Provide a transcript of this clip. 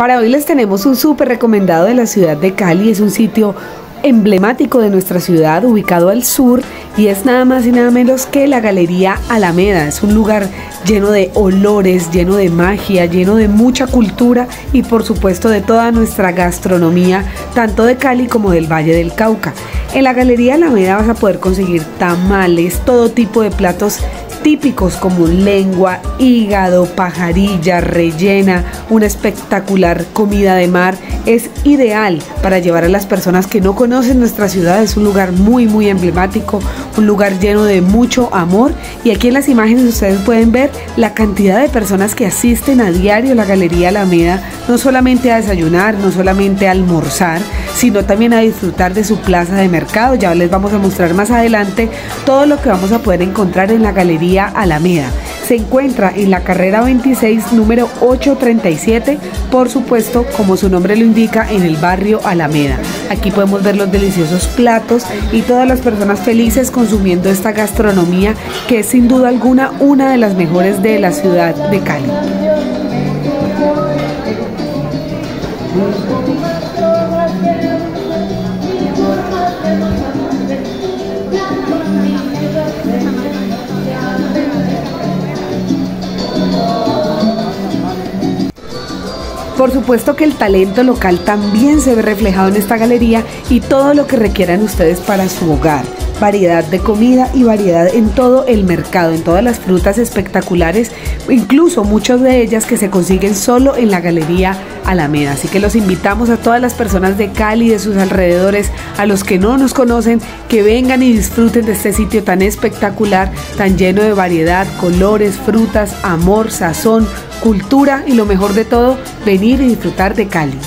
Para hoy les tenemos un súper recomendado de la ciudad de Cali. Es un sitio emblemático de nuestra ciudad, ubicado al sur, y es nada más y nada menos que la Galería Alameda. Es un lugar lleno de olores, lleno de magia, lleno de mucha cultura y por supuesto de toda nuestra gastronomía, tanto de Cali como del Valle del Cauca. En la Galería Alameda vas a poder conseguir tamales, todo tipo de platos típicos como lengua, hígado, pajarilla, rellena, una espectacular comida de mar. Es ideal para llevar a las personas que no conocen nuestra ciudad. Es un lugar muy, muy emblemático, un lugar lleno de mucho amor. Y aquí en las imágenes ustedes pueden ver la cantidad de personas que asisten a diario a la Galería Alameda, no solamente a desayunar, no solamente a almorzar, sino también a disfrutar de su plaza de mercado. Ya les vamos a mostrar más adelante todo lo que vamos a poder encontrar en la Galería Alameda. Se encuentra en la carrera 26, número 837, por supuesto, como su nombre lo indica, en el barrio Alameda. Aquí podemos ver los deliciosos platos y todas las personas felices consumiendo esta gastronomía que es sin duda alguna una de las mejores de la ciudad de Cali. Por supuesto que el talento local también se ve reflejado en esta galería y todo lo que requieran ustedes para su hogar. Variedad de comida y variedad en todo el mercado, en todas las frutas espectaculares, incluso muchas de ellas que se consiguen solo en la galería Alameda. Así que los invitamos a todas las personas de Cali y de sus alrededores, a los que no nos conocen, que vengan y disfruten de este sitio tan espectacular, tan lleno de variedad, colores, frutas, amor, sazón, cultura y lo mejor de todo, venir y disfrutar de Cali.